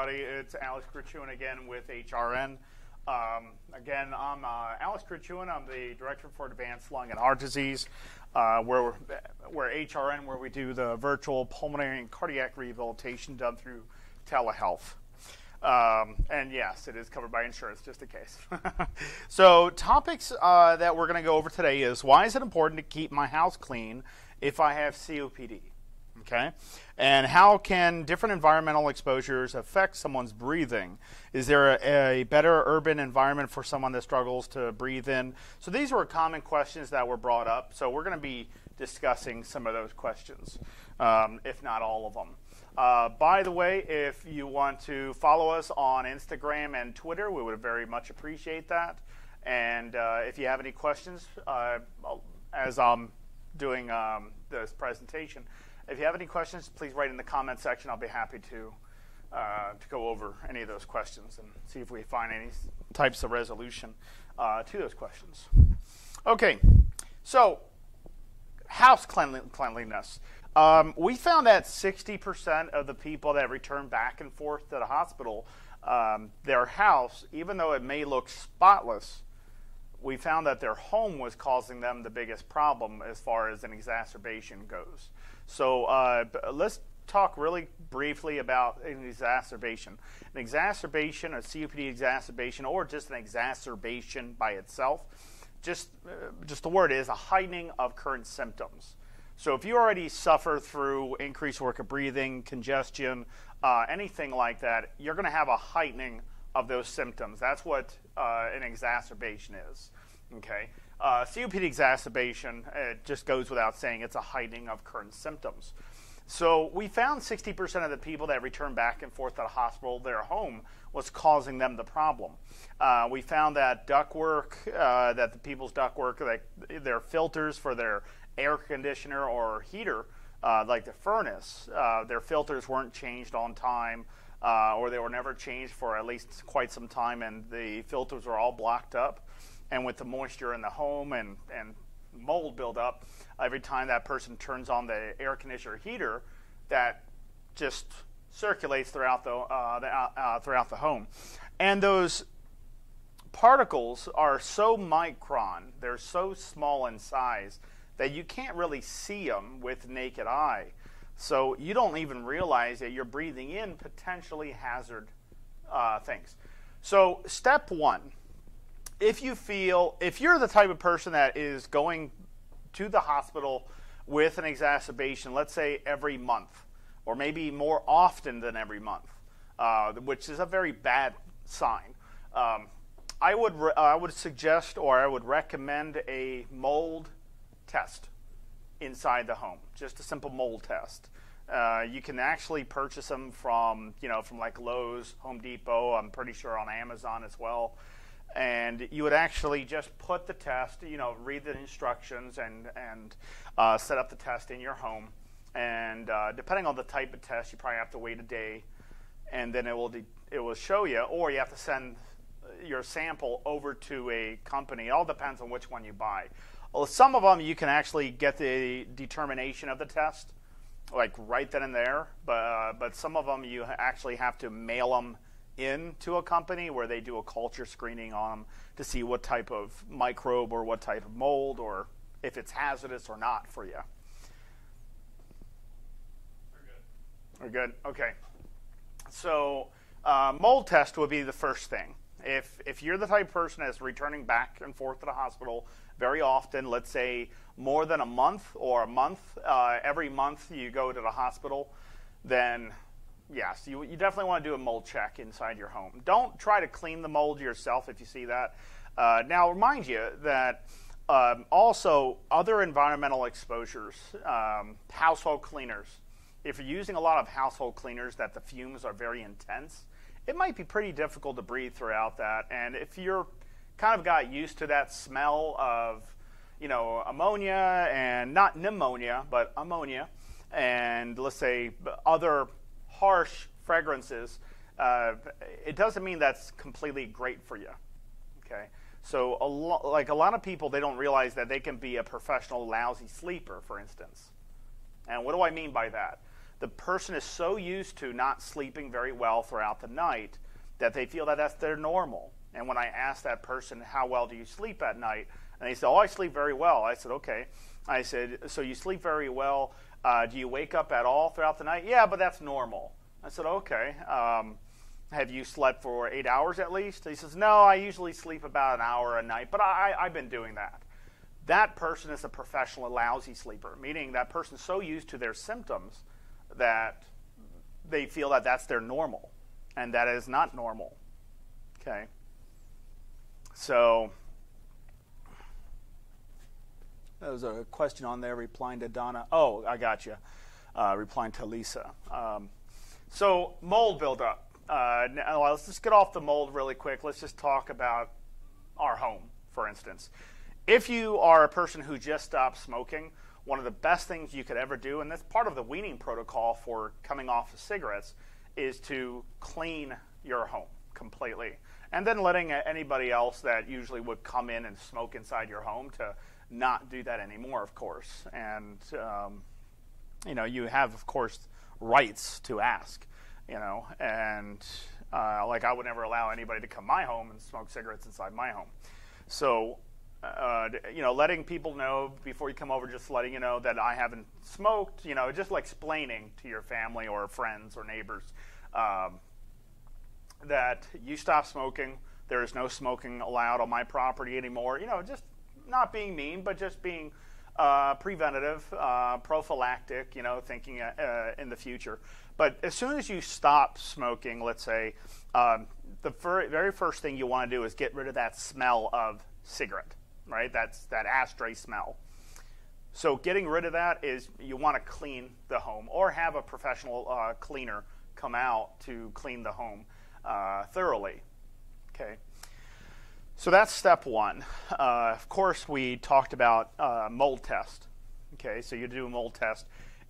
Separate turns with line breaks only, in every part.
everybody. It's Alex Grichuhin again with HRN. Um, again, I'm uh, Alex Grichuhin. I'm the Director for Advanced Lung and Heart Disease, uh, where we're HRN, where we do the virtual pulmonary and cardiac rehabilitation done through telehealth. Um, and yes, it is covered by insurance, just in case. so, topics uh, that we're going to go over today is why is it important to keep my house clean if I have COPD? Okay, and how can different environmental exposures affect someone's breathing? Is there a, a, better urban environment for someone that struggles to breathe in? So these were common questions that were brought up. So we're going to be discussing some of those questions, um, if not all of them. Uh, by the way, if you want to follow us on Instagram and Twitter, we would very much appreciate that. And uh, if you have any questions, uh, as I'm doing um, this presentation, if you have any questions, please write in the comment section. I'll be happy to uh, to go over any of those questions and see if we find any types of resolution uh, to those questions. Okay, so house cleanliness. Um, we found that 60% of the people that return back and forth to the hospital, um, their house, even though it may look spotless, we found that their home was causing them the biggest problem as far as an exacerbation goes. So uh, let's talk really briefly about an exacerbation. An exacerbation, a COPD exacerbation, or just an exacerbation by itself, just, uh, just the word is a heightening of current symptoms. So if you already suffer through increased work of breathing, congestion, uh, anything like that, you're going to have a heightening of those symptoms. That's what uh, an exacerbation is. Okay. Uh, COPD exacerbation, it just goes without saying, it's a heightening of current symptoms. So we found 60% of the people that returned back and forth to the hospital, their home was causing them the problem. Uh, we found that ductwork, uh, that the people's ductwork, like their filters for their air conditioner or heater, uh, like the furnace, uh, their filters weren't changed on time, uh, or they were never changed for at least quite some time, and the filters were all blocked up and with the moisture in the home and, and mold buildup, every time that person turns on the air conditioner heater, that just circulates throughout the, uh, the uh, uh, throughout the home. And those particles are so micron, they're so small in size that you can't really see them with naked eye. So you don't even realize that you're breathing in potentially hazard uh, things. So step one if you feel, if you're the type of person that is going to the hospital with an exacerbation, let's say every month, or maybe more often than every month, uh, which is a very bad sign. Um, I would re- I would suggest or I would recommend a mold test inside the home, just a simple mold test. Uh, you can actually purchase them from you know from like Lowe's, Home Depot. I'm pretty sure on Amazon as well and you would actually just put the test, you know, read the instructions and, and uh, set up the test in your home. And uh, depending on the type of test, you probably have to wait a day, and then it will, it will show you, or you have to send your sample over to a company. It all depends on which one you buy. Well, some of them you can actually get the determination of the test, like right then and there, but, uh, but some of them you actually have to mail them into a company where they do a culture screening on them to see what type of microbe or what type of mold or if it's hazardous or not for you. We're good. We're good. Okay. So uh, mold test would be the first thing. If if you're the type of person that's returning back and forth to the hospital very often, let's say more than a month or a month, uh, every month you go to the hospital, then yes, you, you definitely want to do a mold check inside your home. Don't try to clean the mold yourself if you see that. Uh, now, remind you that um, also other environmental exposures, um, household cleaners. If you're using a lot of household cleaners that the fumes are very intense, it might be pretty difficult to breathe throughout that. And if you're kind of got used to that smell of, you know, ammonia and not pneumonia, but ammonia, and let's say other harsh fragrances, uh, it doesn't mean that's completely great for you. Okay, so a lo- like a lot of people, they don't realize that they can be a professional lousy sleeper, for instance. And what do I mean by that? the person is so used to not sleeping very well throughout the night that they feel that that's their normal. And when I ask that person, how well do you sleep at night? And they say, oh, I sleep very well. I said, okay. I said, so you sleep very well. Uh, do you wake up at all throughout the night? Yeah, but that's normal. I said, okay. Um, have you slept for eight hours at least? He says, no, I usually sleep about an hour a night, but I, I've been doing that. That person is a professional lousy sleeper, meaning that person's so used to their symptoms that they feel that that's their normal, and that is not normal. Okay? So, there was a question on there replying to Donna. Oh, I got you. Uh, replying to Lisa. Um, so, mold buildup. Uh, now, let's just get off the mold really quick. Let's just talk about our home, for instance. If you are a person who just stopped smoking, one of the best things you could ever do, and that's part of the weaning protocol for coming off of cigarettes, is to clean your home completely. And then letting anybody else that usually would come in and smoke inside your home to not do that anymore, of course. And, um, you know, you have, of course, rights to ask, you know, and uh, like I would never allow anybody to come my home and smoke cigarettes inside my home. So uh, you know, letting people know before you come over, just letting you know that I haven't smoked, you know, just like explaining to your family or friends or neighbors um, that you stop smoking. There is no smoking allowed on my property anymore. You know, just not being mean, but just being uh, preventative, uh, prophylactic, you know, thinking uh, in the future. But as soon as you stop smoking, let's say, um, the fir- very first thing you want to do is get rid of that smell of cigarette right? That's that ashtray smell. So getting rid of that is you want to clean the home or have a professional uh, cleaner come out to clean the home uh, thoroughly. Okay. So that's step one. Uh, of course, we talked about uh, mold test. Okay, so you do a mold test.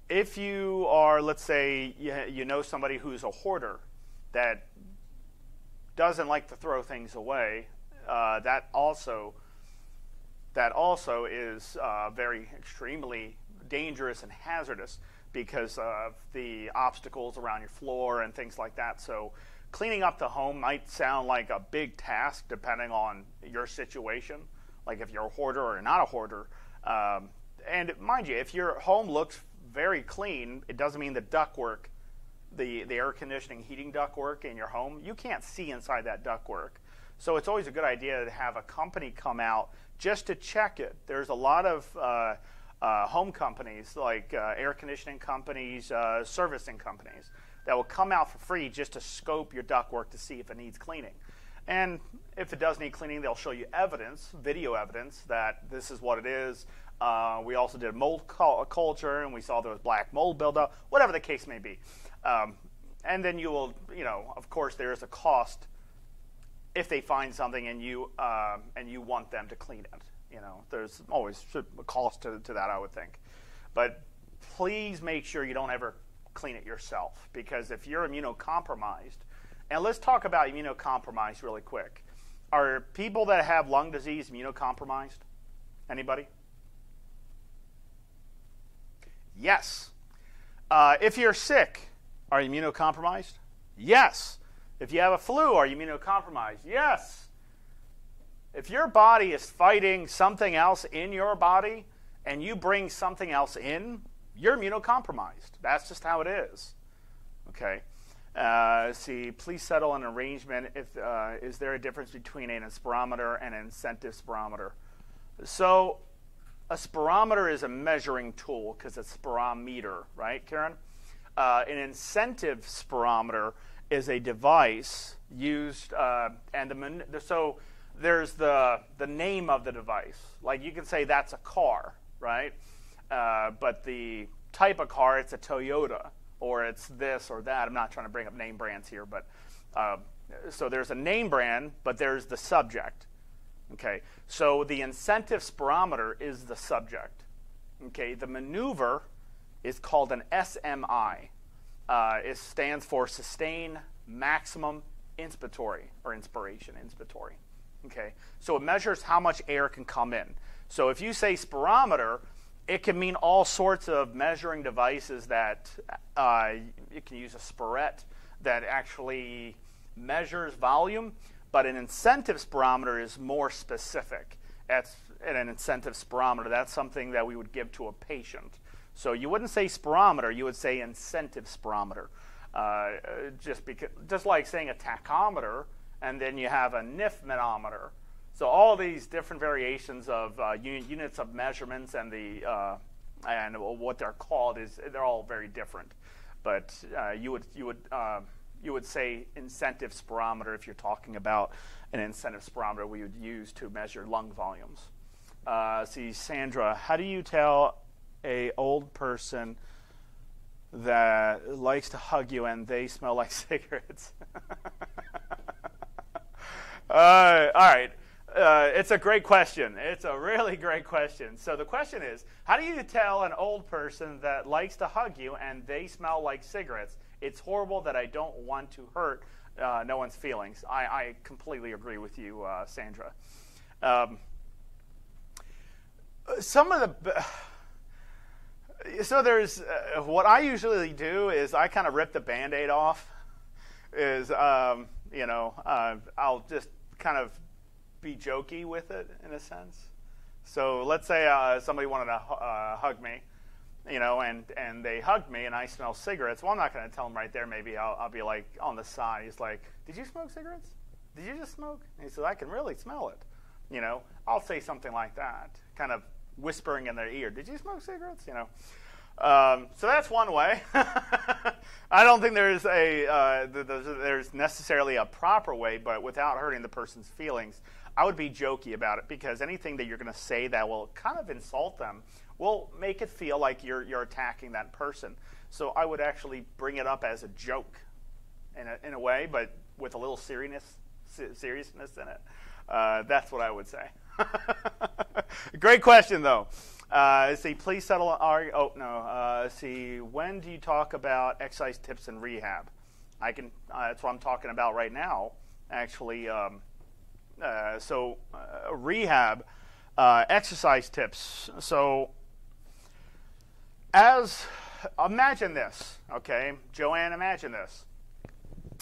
If you are, let's say, you, you know somebody who's a hoarder that doesn't like to throw things away, uh, that also that also is uh, very extremely dangerous and hazardous because of the obstacles around your floor and things like that. So, cleaning up the home might sound like a big task depending on your situation, like if you're a hoarder or not a hoarder. Um, and mind you, if your home looks very clean, it doesn't mean the ductwork, the, the air conditioning, heating ductwork in your home, you can't see inside that ductwork. So it's always a good idea to have a company come out just to check it. There's a lot of uh, uh, home companies, like uh, air conditioning companies, uh, servicing companies, that will come out for free just to scope your ductwork to see if it needs cleaning. And if it does need cleaning, they'll show you evidence, video evidence, that this is what it is. Uh, we also did a mold culture, and we saw there was black mold buildup, whatever the case may be. Um, and then you will, you know, of course, there is a cost if they find something and you um, and you want them to clean it. You know, there's always a cost to, to that, I would think. But please make sure you don't ever clean it yourself because if you're immunocompromised, and let's talk about immunocompromised really quick. Are people that have lung disease immunocompromised? Anybody? Yes. Uh, if you're sick, are you immunocompromised? Yes. If you have a flu, are you immunocompromised? Yes. If your body is fighting something else in your body and you bring something else in, you're immunocompromised. That's just how it is. Okay. Uh, see, please settle an arrangement. If uh, is there a difference between an spirometer and an incentive spirometer? So, a spirometer is a measuring tool because it's a spirometer, right, Karen? Uh, an incentive spirometer is a device used, uh, and the, so there's the the name of the device. Like you can say that's a car, right? Uh, but the type of car, it's a Toyota, or it's this or that. I'm not trying to bring up name brands here, but uh, so there's a name brand, but there's the subject. Okay, so the incentive spirometer is the subject. Okay, the maneuver is called an SMI. Uh, it stands for sustain maximum inspiratory or inspiration, inspiratory. Okay, so it measures how much air can come in. So if you say spirometer, it can mean all sorts of measuring devices that uh, you can use a spiret that actually measures volume, but an incentive spirometer is more specific. That's an incentive spirometer. That's something that we would give to a patient. So you wouldn't say spirometer, you would say incentive spirometer. Uh, just because, just like saying a tachometer, and then you have a NIF manometer. So all these different variations of uh, units of measurements and the uh, and what they're called is they're all very different. But uh, you would you would uh, you would say incentive spirometer if you're talking about an incentive spirometer we would use to measure lung volumes. Uh, see, Sandra, how do you tell a old person that likes to hug you and they smell like cigarettes? uh, all right. Uh, it's a great question. It's a really great question. So the question is, how do you tell an old person that likes to hug you and they smell like cigarettes? It's horrible that I don't want to hurt uh, no one's feelings. I, I, completely agree with you, uh, Sandra. Um, some of the so there's uh, what I usually do is I kind of rip the band-aid off. Is um, you know uh, I'll just kind of be jokey with it in a sense. So let's say uh, somebody wanted to uh, hug me, you know, and, and they hugged me and I smell cigarettes. Well, I'm not going to tell them right there. Maybe I'll, I'll be like on the side. He's like, Did you smoke cigarettes? Did you just smoke? And he says, I can really smell it. You know, I'll say something like that, kind of whispering in their ear, Did you smoke cigarettes? You know. Um, so that's one way. I don't think there's a uh, there's necessarily a proper way, but without hurting the person's feelings, I would be jokey about it because anything that you're going to say that will kind of insult them will make it feel like you're you're attacking that person. So I would actually bring it up as a joke, in a, in a way, but with a little seriousness seriousness in it. Uh, that's what I would say. Great question, though. Uh, see, please settle. Our, oh no. Uh, see, when do you talk about exercise tips and rehab? I can. Uh, that's what I'm talking about right now. Actually, um, uh, so uh, rehab, uh, exercise tips. So, as imagine this, okay, Joanne, imagine this,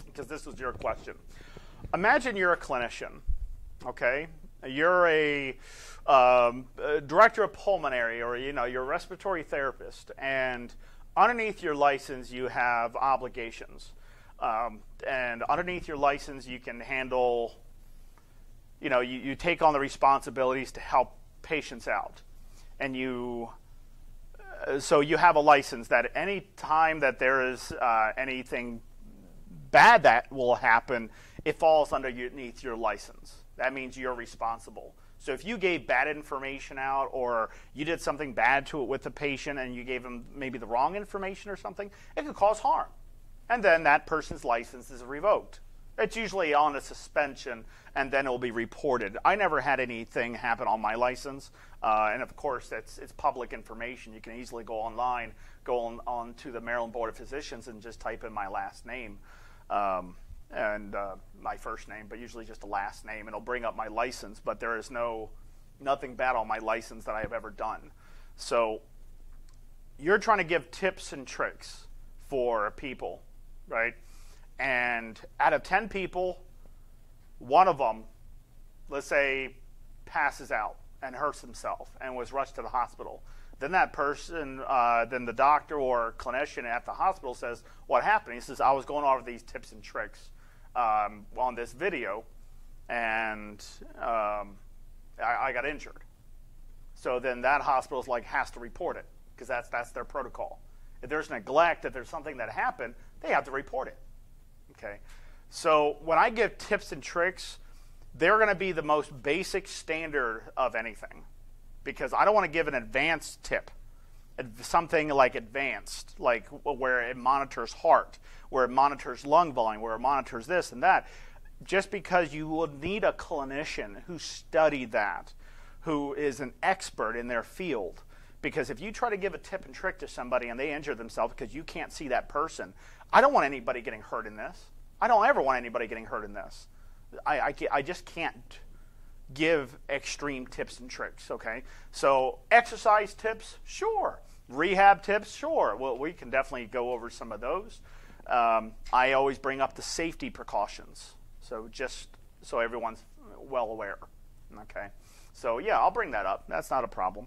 because this was your question. Imagine you're a clinician, okay, you're a, um, director of pulmonary or you know you're a respiratory therapist and underneath your license you have obligations um, and underneath your license you can handle you know you, you take on the responsibilities to help patients out and you uh, so you have a license that any time that there is uh, anything bad that will happen it falls underneath your license that means you're responsible. So if you gave bad information out or you did something bad to it with the patient and you gave them maybe the wrong information or something, it could cause harm. And then that person's license is revoked. It's usually on a suspension and then it will be reported. I never had anything happen on my license. Uh, and of course, it's, it's public information. You can easily go online, go on, on to the Maryland Board of Physicians and just type in my last name. Um, and uh, my first name, but usually just a last name, and it'll bring up my license. But there is no nothing bad on my license that I have ever done. So you're trying to give tips and tricks for people, right? And out of 10 people, one of them, let's say, passes out and hurts himself and was rushed to the hospital. Then that person, uh, then the doctor or clinician at the hospital says, What happened? He says, I was going over these tips and tricks um, on this video, and um, I, I, got injured. So then that hospital is like has to report it because that's that's their protocol. If there's neglect, if there's something that happened, they have to report it. Okay. So when I give tips and tricks, they're going to be the most basic standard of anything because I don't want to give an advanced tip something like advanced, like where it monitors heart, where it monitors lung volume, where it monitors this and that, just because you will need a clinician who studied that, who is an expert in their field. Because if you try to give a tip and trick to somebody and they injure themselves because you can't see that person, I don't want anybody getting hurt in this. I don't ever want anybody getting hurt in this. I, I, I just can't give extreme tips and tricks. Okay, so exercise tips, sure. Rehab tips, sure. Well, we can definitely go over some of those. Um, I always bring up the safety precautions, so just so everyone's well aware. Okay, so yeah, I'll bring that up. That's not a problem.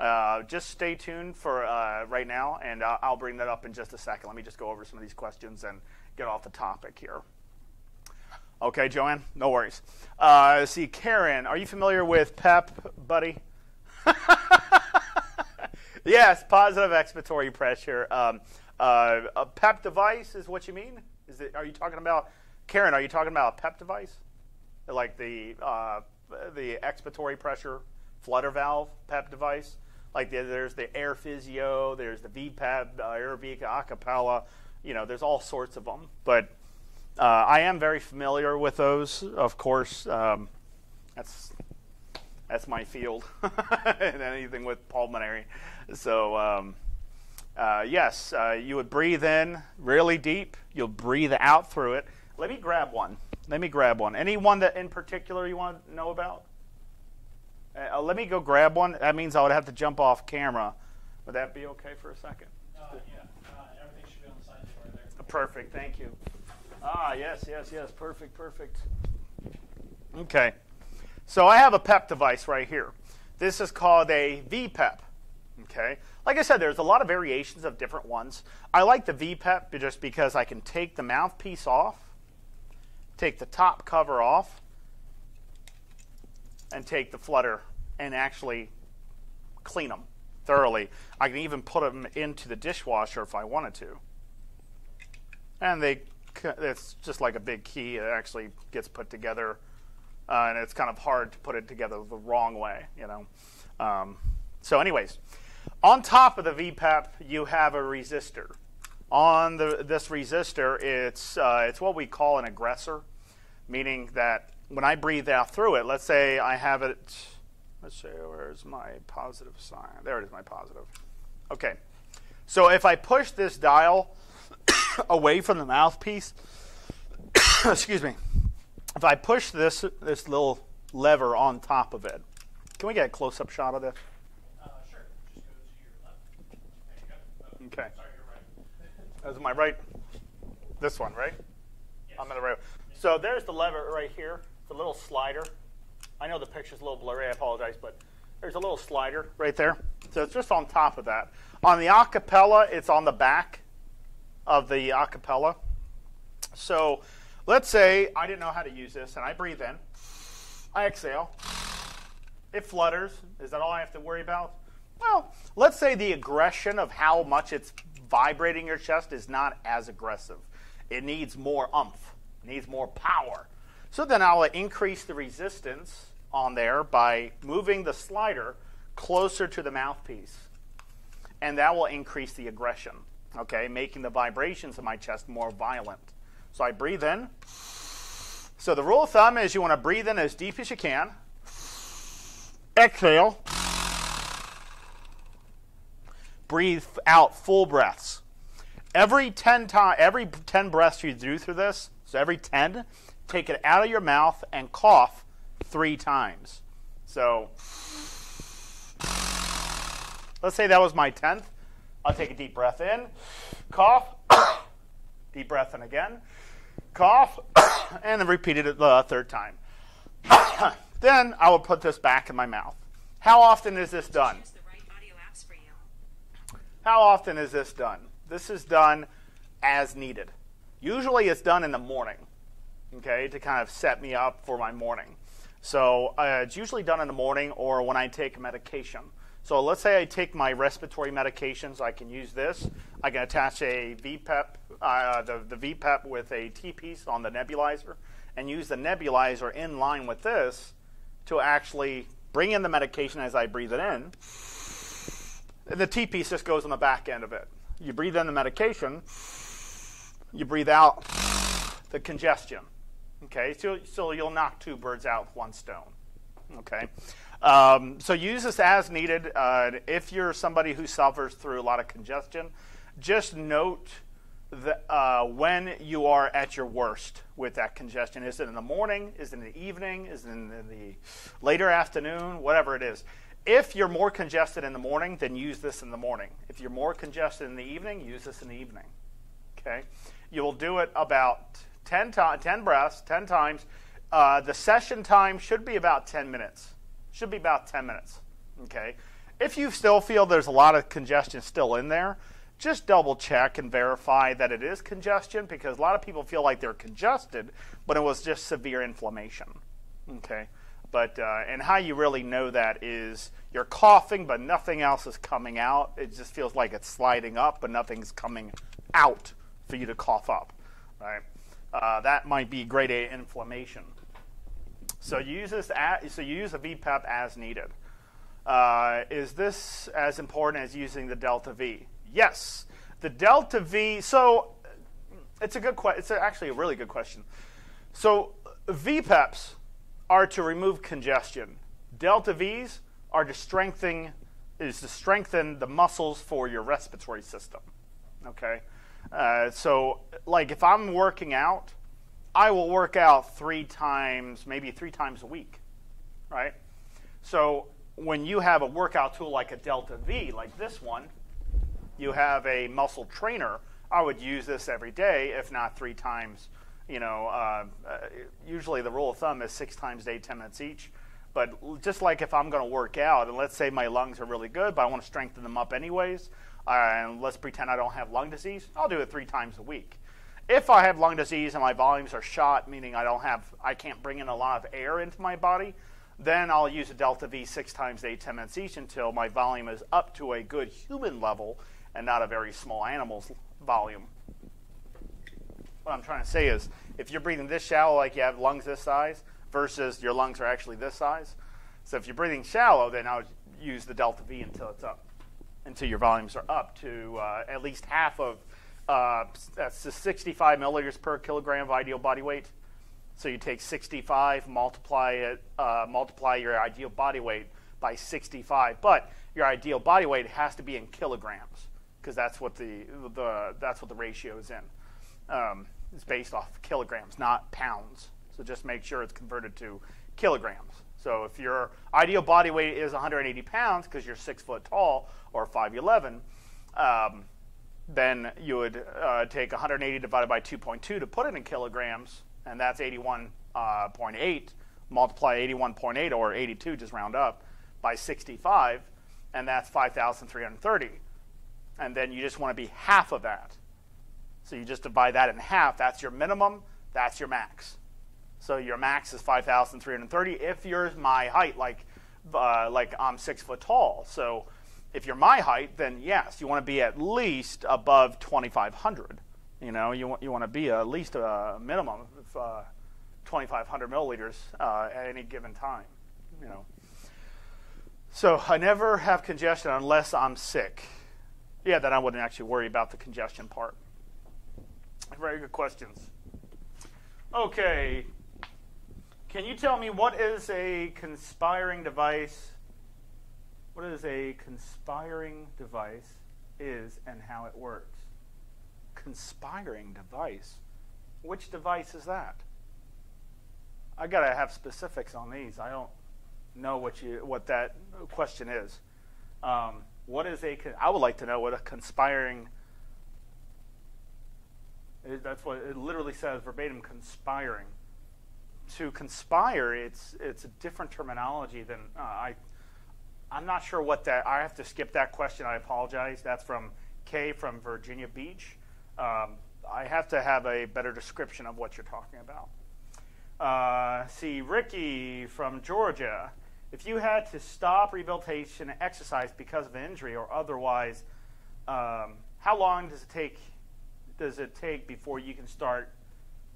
Uh, just stay tuned for uh, right now, and uh, I'll bring that up in just a second. Let me just go over some of these questions and get off the topic here. Okay, Joanne, no worries. Uh, see, Karen, are you familiar with PEP, buddy? yes, positive expiratory pressure. Um, uh, a PEP device is what you mean? Is it? Are you talking about, Karen? Are you talking about a PEP device, like the uh, the expiratory pressure flutter valve PEP device? Like the, there's the Air Physio, there's the VPEP, uh, Aerobika Acapella. You know, there's all sorts of them, but uh, I am very familiar with those, of course. Um, that's that's my field, and anything with pulmonary. So um, uh, yes, uh, you would breathe in really deep. You'll breathe out through it. Let me grab one. Let me grab one. Any one that in particular you want to know about? Uh, let me go grab one. That means I would have to jump off camera. Would that be okay for a second?
Uh, yeah, uh, everything should be on the side door there.
Perfect. Thank you. Ah, yes, yes, yes. Perfect, perfect. Okay. So I have a PEP device right here. This is called a VPEP. Okay. Like I said, there's a lot of variations of different ones. I like the VPEP just because I can take the mouthpiece off, take the top cover off, and take the flutter and actually clean them thoroughly. I can even put them into the dishwasher if I wanted to. And they it's just like a big key. It actually gets put together, uh, and it's kind of hard to put it together the wrong way, you know. Um, so, anyways, on top of the VPEP, you have a resistor. On the, this resistor, it's uh, it's what we call an aggressor, meaning that when I breathe out through it, let's say I have it. Let's say where's my positive sign? There it is, my positive. Okay, so if I push this dial away from the mouthpiece. Excuse me. If I push this this little lever on top of it, can we get a close up shot of this?
Uh, sure. Just go to your left. There you go. Oh,
Okay.
Sorry, right.
That's my right. This one, right?
Yes.
I'm in the right. So there's the lever right here. It's a little slider. I know the picture's a little blurry. I apologize, but there's a little slider right there. So it's just on top of that. On the acapella, it's on the back of the acapella. So let's say I didn't know how to use this, and I breathe in. I exhale. It flutters. Is that all I have to worry about? Well, let's say the aggression of how much it's vibrating your chest is not as aggressive. It needs more umph, needs more power. So then I'll increase the resistance on there by moving the slider closer to the mouthpiece. And that will increase the aggression, okay, making the vibrations of my chest more violent. So I breathe in. So the rule of thumb is you want to breathe in as deep as you can. Exhale. Breathe out full breaths. Every 10 time every 10 breaths you do through this, so every 10, take it out of your mouth and cough 3 times. So let's say that was my 10th. I'll take a deep breath in, cough, deep breath in again, cough, and then repeat it the uh, third time. then I will put this back in my mouth. How often is this done?
Choose the right audio apps for you.
How often is this done? This is done as needed. Usually it's done in the morning, okay, to kind of set me up for my morning. So uh, it's usually done in the morning or when I take medication. So let's say I take my respiratory medications, I can use this. I can attach a VPEP, uh, the, the VPEP with a T-piece on the nebulizer and use the nebulizer in line with this to actually bring in the medication as I breathe it in. And the T-piece just goes on the back end of it. You breathe in the medication, you breathe out the congestion. Okay, so, so you'll knock two birds out with one stone. Okay, um, so use this as needed. Uh, if you're somebody who suffers through a lot of congestion, just note the, uh, when you are at your worst with that congestion. Is it in the morning? Is it in the evening? Is it in the, in the later afternoon? Whatever it is. If you're more congested in the morning, then use this in the morning. If you're more congested in the evening, use this in the evening. Okay? You will do it about 10, to- 10 breaths, 10 times. Uh, the session time should be about 10 minutes. Should be about 10 minutes. Okay? If you still feel there's a lot of congestion still in there, just double check and verify that it is congestion because a lot of people feel like they're congested, but it was just severe inflammation. Okay? But uh, and how you really know that is you're coughing, but nothing else is coming out. It just feels like it's sliding up, but nothing's coming out for you to cough up. Right? Uh, that might be grade A inflammation. So you use this. At, so you use a VPEP as needed. Uh, is this as important as using the delta V? Yes, the delta V. So it's a good question. It's actually a really good question. So VPEPs are to remove congestion. Delta V's are to strengthen is to strengthen the muscles for your respiratory system. Okay, uh, so like if I'm working out, I will work out three times, maybe three times a week, right? So when you have a workout tool like a Delta V, like this one, you have a muscle trainer. I would use this every day, if not three times you know, uh, uh, usually the rule of thumb is six times a day, 10 minutes each. But just like if I'm going to work out, and let's say my lungs are really good, but I want to strengthen them up anyways, Uh, and let's pretend I don't have lung disease, I'll do it three times a week. If I have lung disease and my volumes are shot, meaning I don't have, I can't bring in a lot of air into my body, then I'll use a Delta V six times a day, 10 minutes each until my volume is up to a good human level and not a very small animal's volume what I'm trying to say is if you're breathing this shallow, like you have lungs this size, versus your lungs are actually this size. So if you're breathing shallow, then I would use the delta V until it's up, until your volumes are up to uh, at least half of uh, that's 65 milliliters per kilogram of ideal body weight. So you take 65, multiply it, uh, multiply your ideal body weight by 65, but your ideal body weight has to be in kilograms because that's what the, the that's what the ratio is in. Um, it's based off kilograms, not pounds. So just make sure it's converted to kilograms. So if your ideal body weight is 180 pounds because you're six foot tall or 5'11, um, then you would uh, take 180 divided by 2.2 to put it in kilograms, and that's 81.8. Uh, multiply 81.8 or 82, just round up, by 65, and that's 5,330. And then you just want to be half of that. So you just divide that in half. That's your minimum. That's your max. So your max is 5,330 if you're my height, like, uh, like I'm six foot tall. So if you're my height, then yes, you want to be at least above 2,500. You know, you want, you want to be at least a minimum of uh, 2,500 milliliters uh, at any given time. You know. So I never have congestion unless I'm sick. Yeah, then I wouldn't actually worry about the congestion part. Very good questions. Okay. Can you tell me what is a conspiring device? What is a conspiring device is and how it works? Conspiring device. Which device is that? I gotta have specifics on these. I don't know what you what that question is. Um, what is a? I would like to know what a conspiring that's what it literally says verbatim conspiring. To conspire, it's it's a different terminology than uh, I. I'm not sure what that. I have to skip that question. I apologize. That's from Kay from Virginia Beach. Um, I have to have a better description of what you're talking about. Uh, see, Ricky from Georgia. If you had to stop rehabilitation exercise because of an injury or otherwise, um, how long does it take does it take before you can start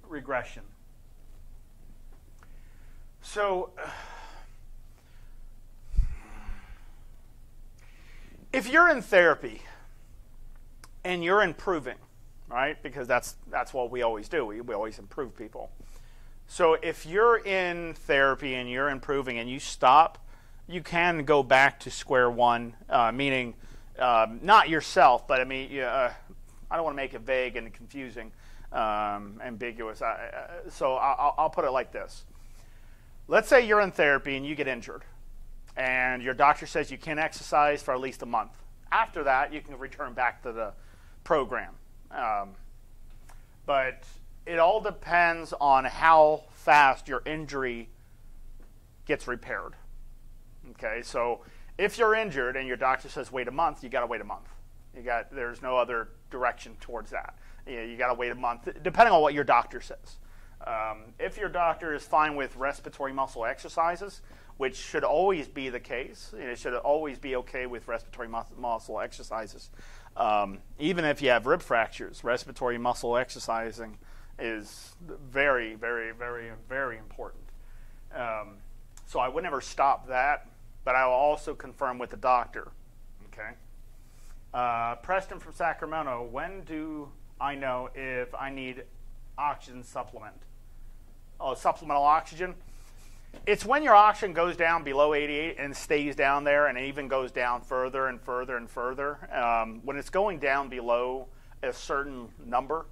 regression? So, if you're in therapy and you're improving, right? Because that's that's what we always do. We, we always improve people. So if you're in therapy and you're improving and you stop, you can go back to square one, uh, meaning um, not yourself, but I mean uh, I don't want to make it vague and confusing, um, ambiguous. I, I, so I'll, I'll put it like this. Let's say you're in therapy and you get injured, and your doctor says you can't exercise for at least a month. After that, you can return back to the program. Um, but it all depends on how fast your injury gets repaired. Okay, so if you're injured and your doctor says wait a month, you got to wait a month. You got there's no other direction towards that. You, you got to wait a month, depending on what your doctor says. Um, if your doctor is fine with respiratory muscle exercises, which should always be the case, it should always be okay with respiratory muscle exercises. Um, even if you have rib fractures, respiratory muscle exercising is very, very, very, very important. Um, so I would never stop that, but I will also confirm with the doctor. Okay. Uh, Preston from Sacramento, when do I know if I need oxygen supplement? Oh, supplemental oxygen. It's when your oxygen goes down below 88 and stays down there, and even goes down further and further and further. Um, when it's going down below a certain number,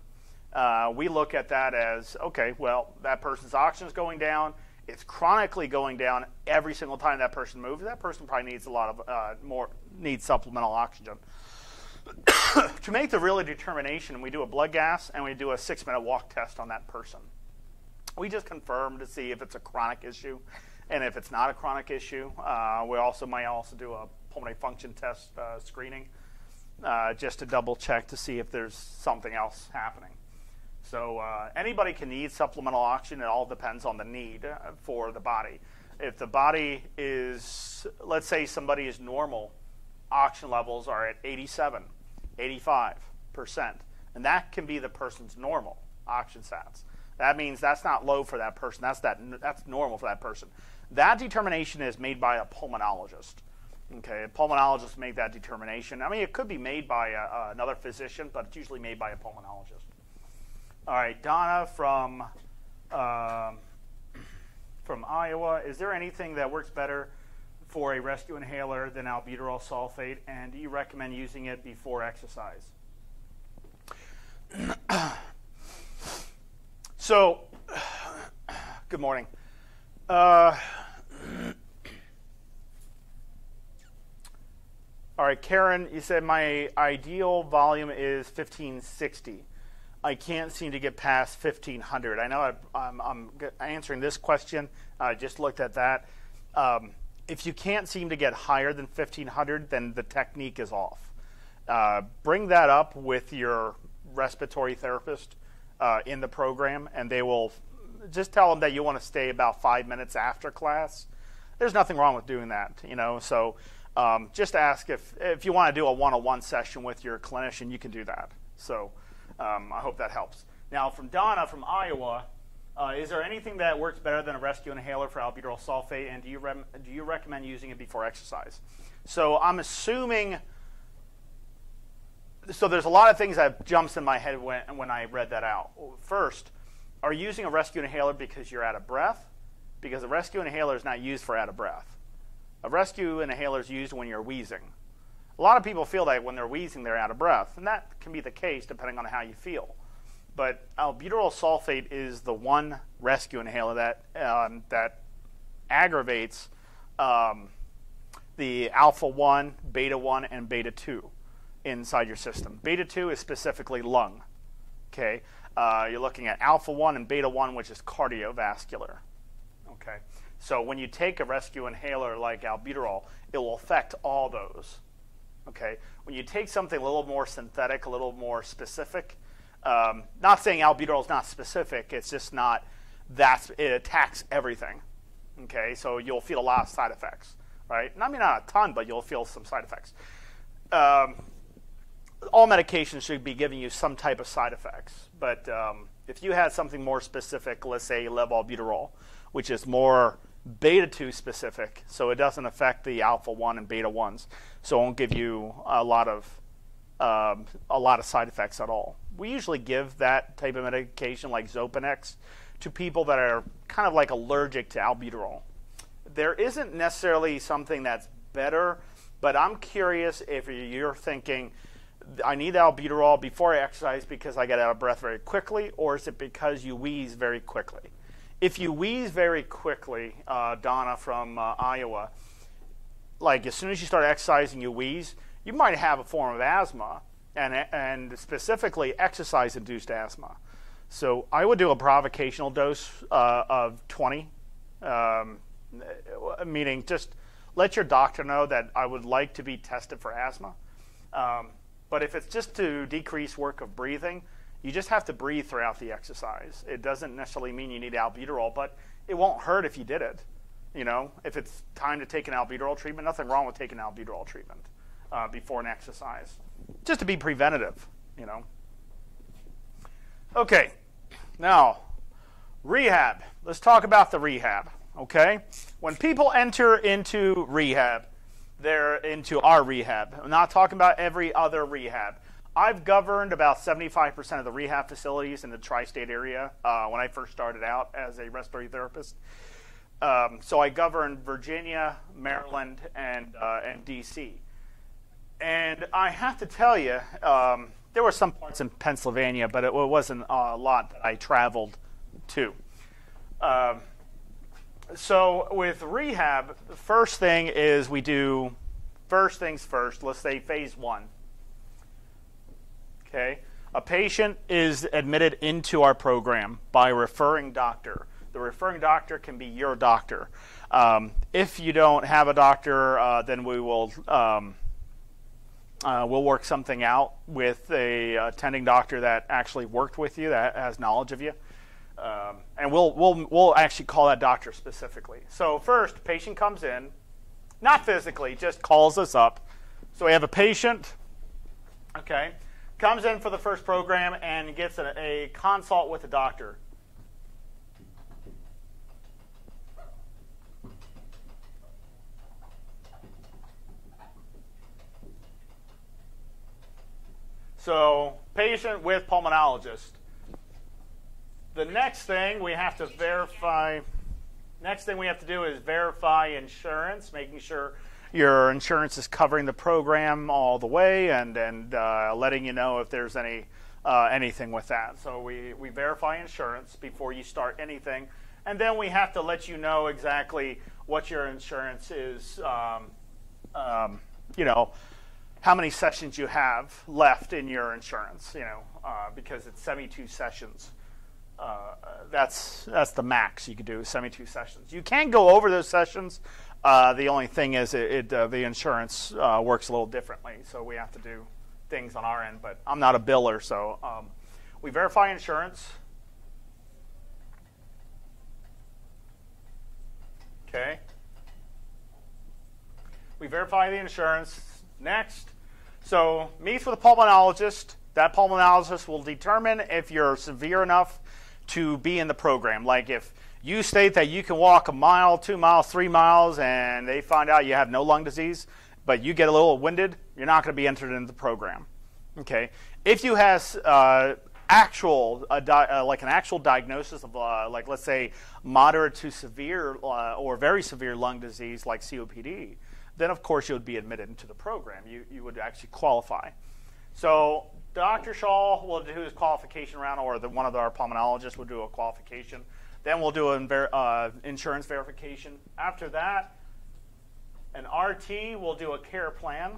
uh, we look at that as okay, well, that person's oxygen is going down. It's chronically going down every single time that person moves. That person probably needs a lot of uh, more needs supplemental oxygen. to make the real determination, we do a blood gas and we do a six-minute walk test on that person. We just confirm to see if it's a chronic issue, and if it's not a chronic issue, uh, we also might also do a pulmonary function test uh, screening uh, just to double check to see if there's something else happening. So uh, anybody can need supplemental oxygen. It all depends on the need uh, for the body. If the body is, let's say somebody is normal, oxygen levels are at 87, 85 percent, and that can be the person's normal oxygen sats. That means that's not low for that person. That's that that's normal for that person. That determination is made by a pulmonologist. Okay, pulmonologists make that determination. I mean, it could be made by a, uh, another physician, but it's usually made by a pulmonologist. All right, Donna from um, from Iowa. Is there anything that works better for a rescue inhaler than albuterol sulfate, and do you recommend using it before exercise? So, good morning. Uh, all right, Karen, you said my ideal volume is 1560. I can't seem to get past 1500. I know I, am answering this question. I just looked at that. Um, if you can't seem to get higher than 1500, then the technique is off. Uh, bring that up with your respiratory therapist uh, in the program, and they will just tell them that you want to stay about five minutes after class. There's nothing wrong with doing that, you know. So um, just ask if if you want to do a one-on-one session with your clinician, you can do that. So um, I hope that helps. Now, from Donna from Iowa, uh, is there anything that works better than a rescue inhaler for albuterol sulfate, and do you do you recommend using it before exercise? So I'm assuming so there's a lot of things that jumps in my head when, when I read that out. First, are you using a rescue inhaler because you're out of breath? Because a rescue inhaler is not used for out of breath. A rescue inhaler is used when you're wheezing. A lot of people feel that when they're wheezing, they're out of breath, and that can be the case depending on how you feel. But albuterol sulfate is the one rescue inhaler that um, that aggravates um, the alpha 1, beta 1, and beta 2 inside your system. Beta 2 is specifically lung. Okay, uh, you're looking at alpha 1 and beta 1, which is cardiovascular. Okay, so when you take a rescue inhaler like albuterol, it will affect all those. Okay, when you take something a little more synthetic, a little more specific, um, not saying albuterol is not specific, it's just not that it attacks everything. Okay, so you'll feel a lot of side effects, right? I mean, not a ton, but you'll feel some side effects. Um, all medications should be giving you some type of side effects. But um, if you had something more specific, let's say levoalbuterol, which is more beta 2 specific, so it doesn't affect the alpha 1 and beta 1s, so it won't give you a lot of um, a lot of side effects at all. We usually give that type of medication, like Xopenex, to people that are kind of like allergic to albuterol. There isn't necessarily something that's better, but I'm curious if you're thinking I need albuterol before I exercise because I get out of breath very quickly, or is it because you wheeze very quickly? If you wheeze very quickly, uh, Donna from uh, Iowa, like as soon as you start exercising, you wheeze, you might have a form of asthma, and, and specifically exercise induced asthma. So I would do a provocational dose uh, of 20, um, meaning just let your doctor know that I would like to be tested for asthma. Um, but if it's just to decrease work of breathing, you just have to breathe throughout the exercise. It doesn't necessarily mean you need albuterol, but it won't hurt if you did it. You know, if it's time to take an albuterol treatment, nothing wrong with taking albuterol treatment uh, before an exercise, just to be preventative. You know. Okay, now rehab. Let's talk about the rehab. Okay, when people enter into rehab, they're into our rehab. I'm not talking about every other rehab. I've governed about 75% of the rehab facilities in the tri state area uh, when I first started out as a respiratory therapist. Um, so I governed Virginia, Maryland, and, uh, and DC. And I have to tell you, um, there were some parts in Pennsylvania, but it wasn't a lot that I traveled to. Um, so with rehab, the first thing is we do first things first. Let's say phase one. Okay, a patient is admitted into our program by a referring doctor. The referring doctor can be your doctor. Um, if you don't have a doctor, uh, then we will um, uh, we'll work something out with a attending doctor that actually worked with you, that has knowledge of you. Um, and we'll, we'll, we'll actually call that doctor specifically. So, first, patient comes in, not physically, just calls us up. So, we have a patient, okay, comes in for the first program and gets a, a consult with a doctor. So, patient with pulmonologist. The next thing we have to verify. Next thing we have to do is verify insurance, making sure your insurance is covering the program all the way, and and uh, letting you know if there's any uh, anything with that. So we we verify insurance before you start anything, and then we have to let you know exactly what your insurance is. Um, um, you know how many sessions you have left in your insurance, you know, uh, because it's 72 sessions. Uh, that's that's the max you could do, 72 sessions. You can go over those sessions. Uh, the only thing is, it, it uh, the insurance uh, works a little differently, so we have to do things on our end. But I'm not a biller, so um, we verify insurance. Okay. We verify the insurance. Next, so, meets with a pulmonologist. That pulmonologist will determine if you're severe enough to be in the program. Like if you state that you can walk a mile, two miles, three miles, and they find out you have no lung disease, but you get a little winded, you're not going to be entered into the program. Okay. If you have uh, actual, uh, uh, like an actual diagnosis of, uh, like let's say, moderate to severe uh, or very severe lung disease, like COPD, then of course you would be admitted into the program. You, you would actually qualify. So Dr. Shaw will do his qualification round, or the, one of our pulmonologists will do a qualification. Then we'll do an uh, insurance verification. After that, an RT will do a care plan.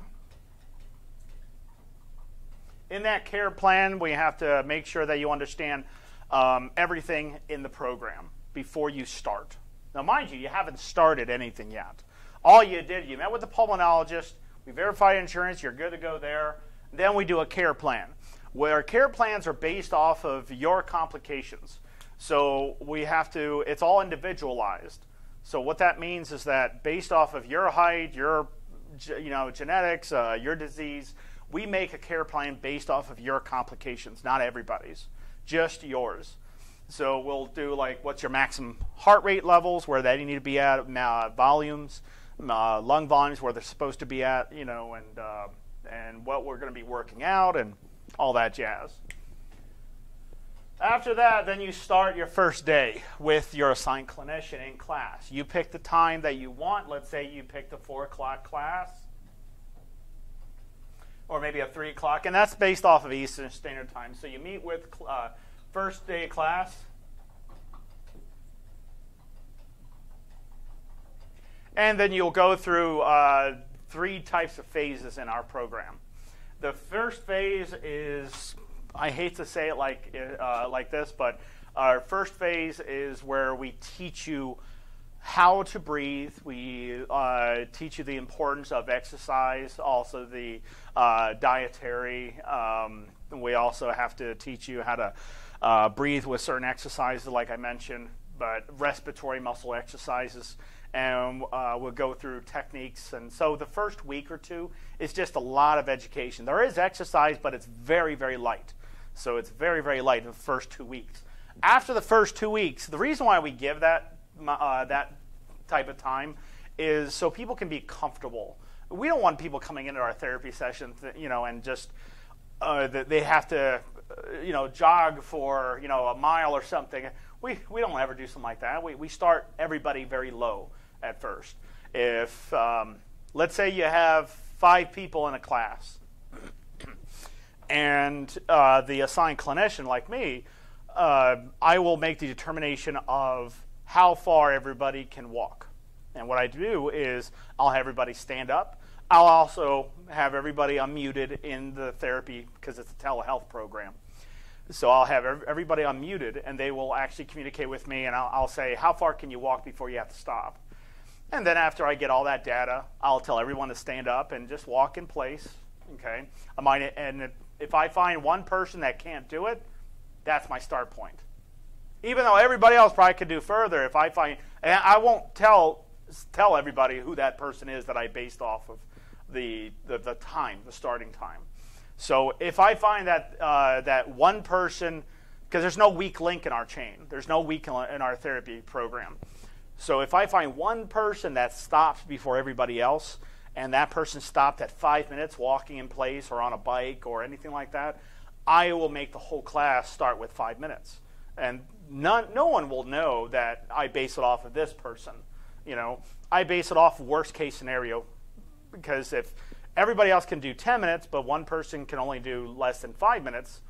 In that care plan, we have to make sure that you understand um, everything in the program before you start. Now, mind you, you haven't started anything yet. All you did, you met with the pulmonologist, we verified insurance, you're good to go there. Then we do a care plan, where care plans are based off of your complications. So we have to, it's all individualized. So what that means is that based off of your height, your you know genetics, uh, your disease, we make a care plan based off of your complications, not everybody's, just yours. So we'll do like what's your maximum heart rate levels, where that you need to be at, uh, volumes, uh, lung volumes where they're supposed to be at, you know, and uh, and what we're going to be working out and all that jazz. After that, then you start your first day with your assigned clinician in class. You pick the time that you want. Let's say you pick the four o'clock class. or maybe a 3 o'clock, and that's based off of Eastern Standard Time. So you meet with uh, first day of class. And then you'll go through uh, three types of phases in our program. The first phase is, I hate to say it like, uh, like this, but our first phase is where we teach you how to breathe. We uh, teach you the importance of exercise, also the uh, dietary. Um, we also have to teach you how to uh, breathe with certain exercises, like I mentioned, but respiratory muscle exercises. And uh, we'll go through techniques. And so the first week or two is just a lot of education. There is exercise, but it's very, very light. So it's very, very light in the first two weeks. After the first two weeks, the reason why we give that uh, that type of time is so people can be comfortable. We don't want people coming into our therapy session, you know, and just uh, they have to, uh, you know, jog for you know a mile or something. We we don't ever do something like that. We we start everybody very low at first. If um, let's say you have five people in a class, and uh, the assigned clinician like me uh, I will make the determination of how far everybody can walk. And what I do is I'll have everybody stand up. I'll also have everybody unmuted in the therapy because it's a telehealth program. So I'll have everybody unmuted, and they will actually communicate with me, and I'll, I'll, say, "How far can you walk before you have to stop?" And then after I get all that data, I'll tell everyone to stand up and just walk in place. Okay, I might, and if I find one person that can't do it, that's my start point. Even though everybody else probably could do further, if I find, and I won't tell tell everybody who that person is that I based off of the the, the time, the starting time. So if I find that uh, that one person, because there's no weak link in our chain, there's no weak in our therapy program. So if I find one person that stops before everybody else, and that person stopped at five minutes walking in place or on a bike or anything like that, I will make the whole class start with five minutes. And none, no one will know that I base it off of this person. You know, I base it off worst case scenario because if everybody else can do 10 minutes, but one person can only do less than five minutes,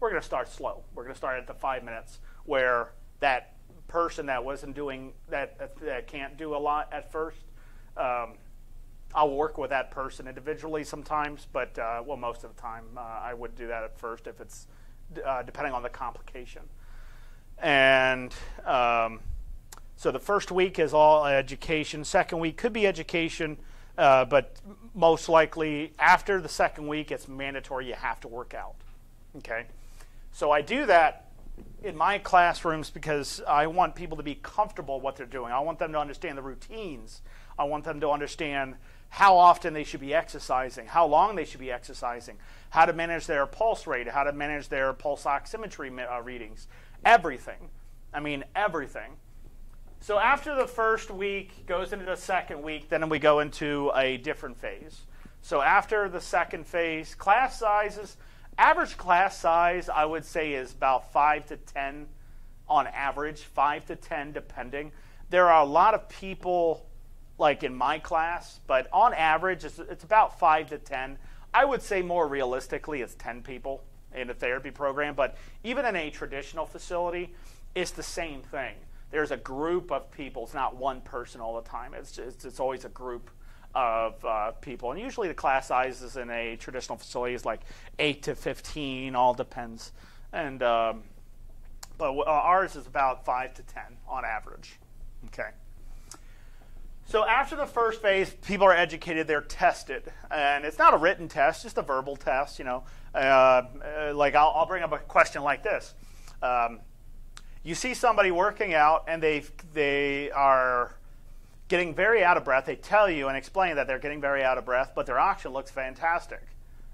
we're going to start slow. We're going to start at the five minutes where that person that wasn't doing that, that, can't do a lot at first um, I'll work with that person individually sometimes, but uh, well, most of the time uh, I would do that at first if it's uh, depending on the complication. And um, so the first week is all education. Second week could be education, uh, but most likely after the second week, it's mandatory. You have to work out. Okay, so I do that in my classrooms because I want people to be comfortable what they're doing. I want them to understand the routines. I want them to understand how often they should be exercising, how long they should be exercising, how to manage their pulse rate, how to manage their pulse oximetry uh, readings, everything. I mean, everything. So after the first week goes into the second week, then we go into a different phase. So after the second phase, class sizes, average class size, I would say, is about 5 to 10 on average, 5 to 10 depending. There are a lot of people like in my class, but on average, it's, it's about five to 10. I would say more realistically, it's 10 people in a therapy program, but even in a traditional facility, it's the same thing. There's a group of people. It's not one person all the time. It's just, it's always a group of uh, people, and usually the class sizes in a traditional facility is like eight to 15. All depends, and um, but uh, ours is about five to 10 on average. Okay. So after the first phase, people are educated, they're tested. And it's not a written test, just a verbal test, you know. Uh, uh, like I'll, I'll, bring up a question like this. Um, you see somebody working out and they they are getting very out of breath. They tell you and explain that they're getting very out of breath, but their oxygen looks fantastic.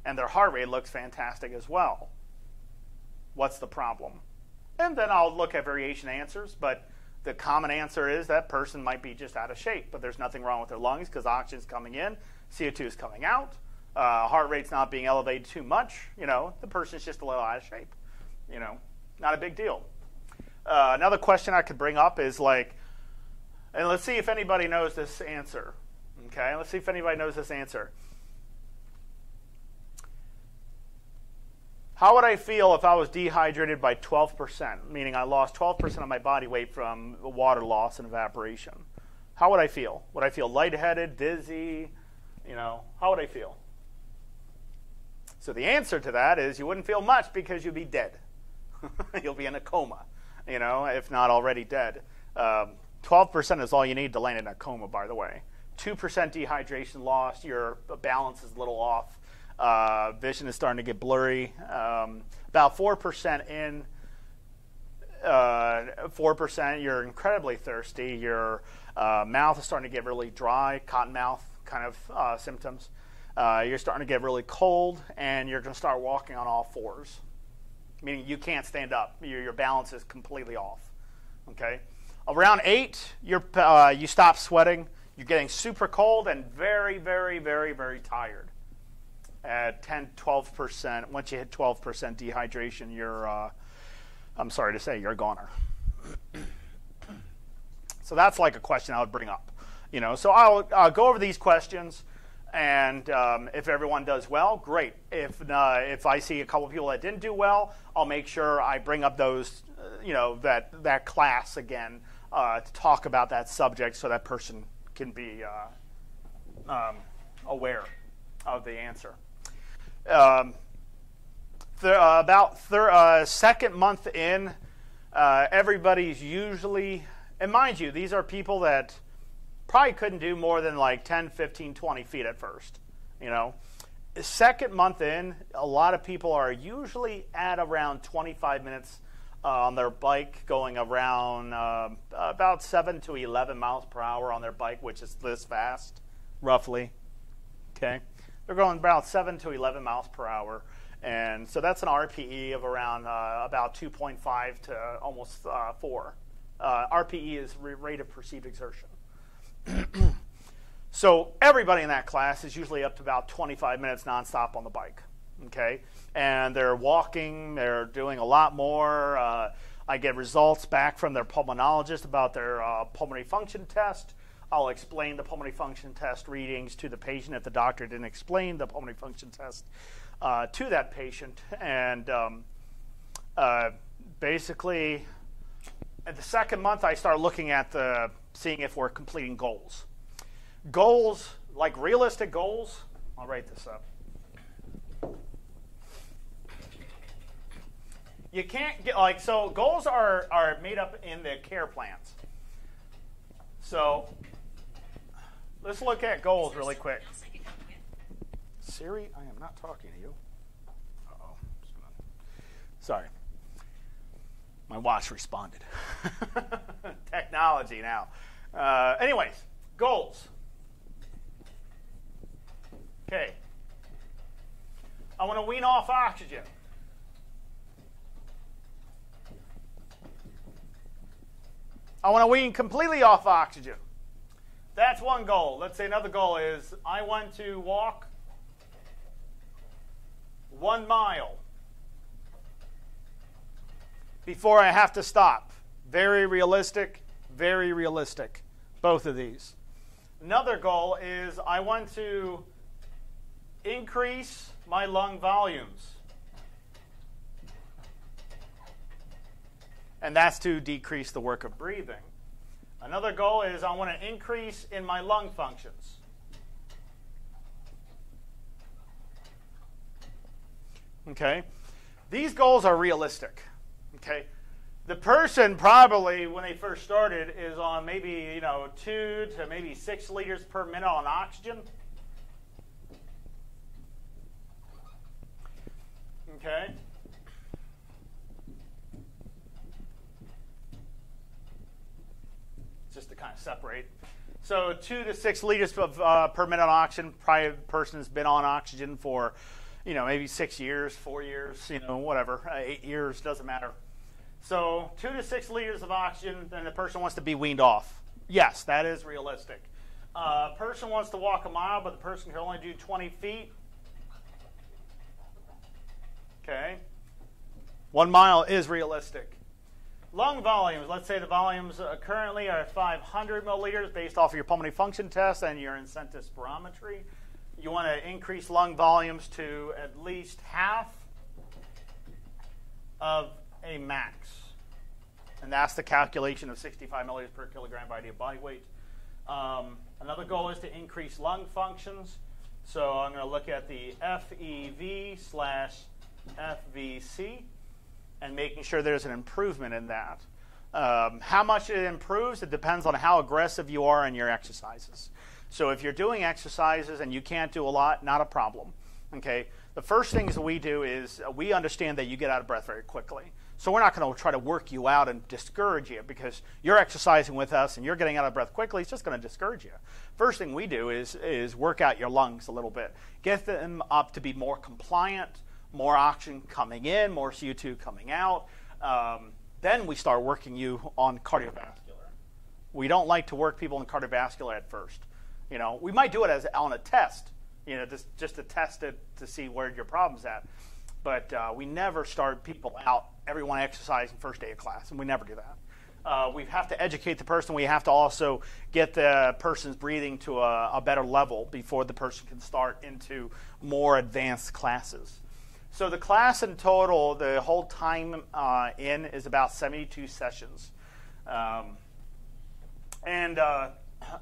And their heart rate looks fantastic as well. What's the problem? And then I'll look at variation answers, but the common answer is that person might be just out of shape, but there's nothing wrong with their lungs because oxygen's coming in, CO2 is coming out, uh, heart rate's not being elevated too much. You know, the person's just a little out of shape. You know, not a big deal. Uh, another question I could bring up is like, and let's see if anybody knows this answer. Okay, let's see if anybody knows this answer. How would I feel if I was dehydrated by 12%, meaning I lost 12% of my body weight from water loss and evaporation? How would I feel? Would I feel lightheaded, dizzy? You know, how would I feel? So the answer to that is you wouldn't feel much because you'd be dead. You'll be in a coma, you know, if not already dead. Um, 12% is all you need to land in a coma, by the way. 2% dehydration loss, your balance is a little off. Uh, vision is starting to get blurry. Um, about 4% in, uh, 4%, you're incredibly thirsty. Your uh, mouth is starting to get really dry, cotton mouth kind of uh, symptoms. Uh, you're starting to get really cold, and you're going to start walking on all fours, meaning you can't stand up. Your, your balance is completely off. Okay? Around 8, you're, uh, you stop sweating. You're getting super cold and very, very, very, very tired at 10, 12%. Once you hit 12% dehydration, you're, uh, I'm sorry to say, you're a goner. so that's like a question I would bring up. You know, so I'll, go over these questions, and um, if everyone does well, great. If uh, if I see a couple people that didn't do well, I'll make sure I bring up those, uh, you know, that that class again uh, to talk about that subject, so that person can be uh, um, aware of the answer. Um, th- uh, about thir- uh, second month in, uh, everybody's usually, and mind you, these are people that probably couldn't do more than like 10, 15, 20 feet at first. You know, second month in, a lot of people are usually at around 25 minutes on their bike, going around uh, about 7 to 11 miles per hour on their bike, which is this fast, roughly. Okay. They're going about 7 to 11 miles per hour. And so that's an RPE of around uh, about 2.5 to almost uh, 4. Uh, RPE is rate of perceived exertion. so everybody in that class is usually up to about 25 minutes nonstop on the bike. Okay, and they're walking. They're doing a lot more. Uh, I get results back from their pulmonologist about their uh, pulmonary function test. I'll explain the pulmonary function test readings to the patient if the doctor didn't explain the pulmonary function test uh, to that patient. And um, uh, basically, at the second month, I start looking at the seeing if we're completing goals. Goals, like realistic goals, I'll write this up. You can't get like so goals are are made up in the care plans. So let's look at goals really quick. Siri, I am not talking to you. Uh-oh. Sorry. My watch responded. Technology now. Uh, anyways, goals. Okay. I want to wean off oxygen. I want to wean completely off oxygen. That's one goal. Let's say another goal is I want to walk one mile before I have to stop. Very realistic, very realistic, both of these. Another goal is I want to increase my lung volumes. And that's to decrease the work of breathing. Another goal is I want to increase in my lung functions. Okay? These goals are realistic. Okay? The person probably, when they first started, is on maybe, you know, two to maybe six liters per minute on oxygen. Okay? Just to kind of separate. So two to six liters of, uh, per minute oxygen. Probably the person has been on oxygen for, you know, maybe six years, four years, you know, whatever, uh, eight years, doesn't matter. So two to six liters of oxygen, then the person wants to be weaned off. Yes, that is realistic. A uh, person wants to walk a mile, but the person can only do 20 feet. Okay. One mile is realistic. Lung volumes, let's say the volumes uh, currently are 500 milliliters based off of your pulmonary function test and your incentive spirometry. You want to increase lung volumes to at least half of a max. And that's the calculation of 65 milliliters per kilogram by ideal body weight. Um, another goal is to increase lung functions. So I'm going to look at the FEV slash FVC and making sure there's an improvement in that. Um, how much it improves, it depends on how aggressive you are in your exercises. So if you're doing exercises and you can't do a lot, not a problem. Okay. The first things we do is uh, we understand that you get out of breath very quickly. So we're not going to try to work you out and discourage you because you're exercising with us and you're getting out of breath quickly. It's just going to discourage you. First thing we do is is work out your lungs a little bit, get them up to be more compliant, more oxygen coming in, more CO2 coming out. Um, then we start working you on cardiovascular. We don't like to work people in cardiovascular at first. You know, we might do it as on a test, you know, just just to test it to see where your problem's at. But uh, we never start people out everyone exercising first day of class, and we never do that. Uh, we have to educate the person. We have to also get the person's breathing to a, a, better level before the person can start into more advanced classes. So the class in total, the whole time uh, in is about 72 sessions. Um, and uh,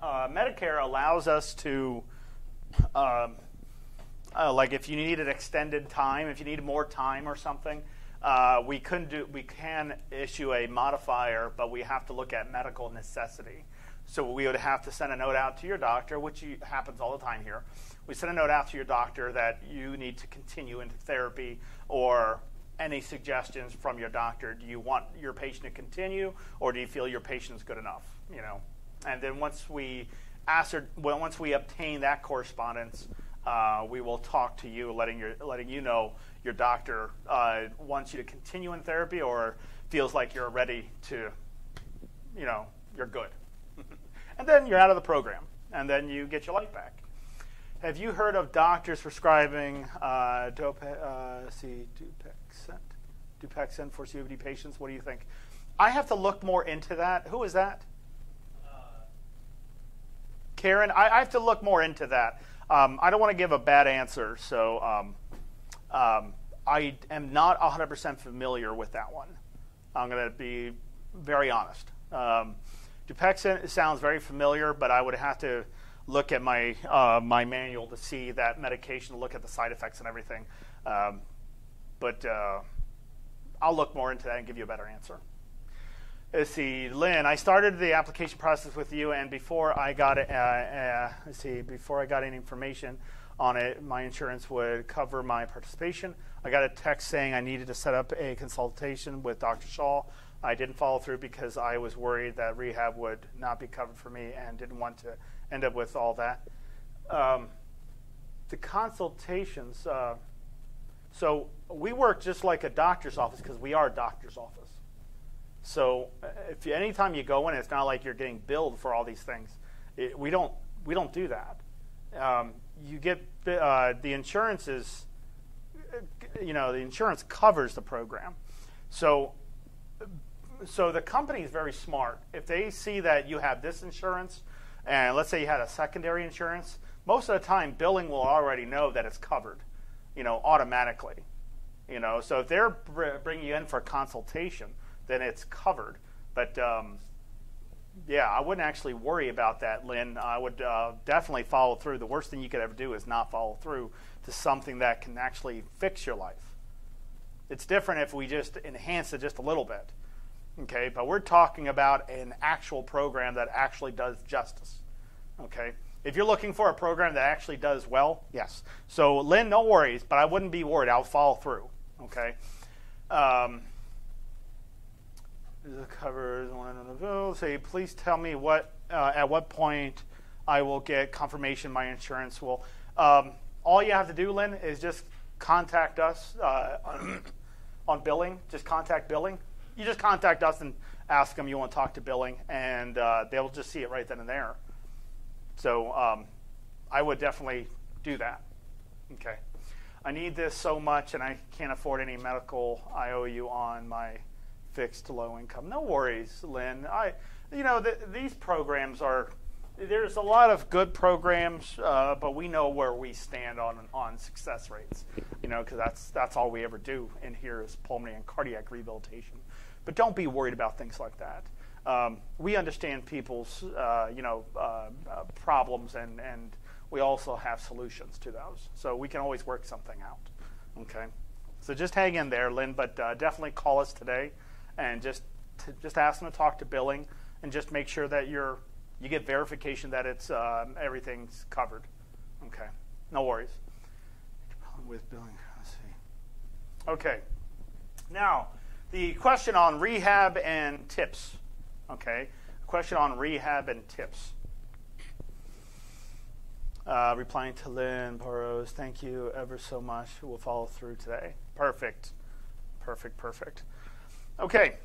uh Medicare allows us to, um, uh, like if you needed extended time, if you needed more time or something, uh, we couldn't do. We can issue a modifier, but we have to look at medical necessity. So we would have to send a note out to your doctor, which you, happens all the time here. We send a note out to your doctor that you need to continue into therapy or any suggestions from your doctor. Do you want your patient to continue, or do you feel your patient is good enough? You know, and then once we well, once we obtain that correspondence, uh, we will talk to you, letting your letting you know your doctor uh, wants you to continue in therapy or feels like you're ready to, you know, you're good. and then you're out of the program, and then you get your life back. Have you heard of doctors prescribing uh, dope, uh, see, Dupixent, Dupixent for COPD patients? What do you think? I have to look more into that. Who is that? Uh, Karen, I, I, have to look more into that. Um, I don't want to give a bad answer, so um, um, I am not 100% familiar with that one. I'm going to be very honest. Um, Dupixent sounds very familiar, but I would have to look at my uh, my manual to see that medication, look at the side effects and everything. Um, but uh, I'll look more into that and give you a better answer. Let's see, Lynn. I started the application process with you, and before I got it, uh, uh let's see, before I got any information, on it, my insurance would cover my participation. I got a text saying I needed to set up a consultation with Dr. Shaw. I didn't follow through because I was worried that rehab would not be covered for me and didn't want to end up with all that. Um, the consultations, uh, so we work just like a doctor's office because we are a doctor's office. So uh, if you, anytime you go in, it's not like you're getting billed for all these things. It, we don't we don't do that. Um, you get uh, the insurance is, you know, the insurance covers the program. So, so the company is very smart. If they see that you have this insurance, and let's say you had a secondary insurance, most of the time billing will already know that it's covered, you know, automatically. You know, so if they're bringing you in for a consultation, then it's covered. But um, yeah, I wouldn't actually worry about that, Lynn. I would uh, definitely follow through. The worst thing you could ever do is not follow through to something that can actually fix your life. It's different if we just enhance it just a little bit. Okay, but we're talking about an actual program that actually does justice. Okay, if you're looking for a program that actually does well, yes. So, Lynn, no worries, but I wouldn't be worried. I'll follow through. Okay. Um, covers one on the. Say, please tell me what uh, at what point I will get confirmation my insurance will. Um, all you have to do, Lynn, is just contact us uh, on, billing. Just contact billing. You just contact us and ask them you want to talk to billing, and uh, they'll just see it right then and there. So um, I would definitely do that. Okay. I need this so much, and I can't afford any medical IOU on my fixed low income. No worries, Lynn. I, you know, the, these programs are there's a lot of good programs, uh, but we know where we stand on on success rates. You know, because that's that's all we ever do in here is pulmonary and cardiac rehabilitation. But don't be worried about things like that. Um, we understand people's uh, you know uh, uh, problems, and and we also have solutions to those. So we can always work something out. Okay. So just hang in there, Lynn. But uh, definitely call us today, and just to, just ask them to talk to billing, and just make sure that you're you get verification that it's um, everything's covered. Okay, no worries. With billing, let's see. Okay, now the question on rehab and tips. Okay, question on rehab and tips. Uh, replying to Lynn Burrows, thank you ever so much. We'll follow through today. Perfect, perfect, perfect. Okay.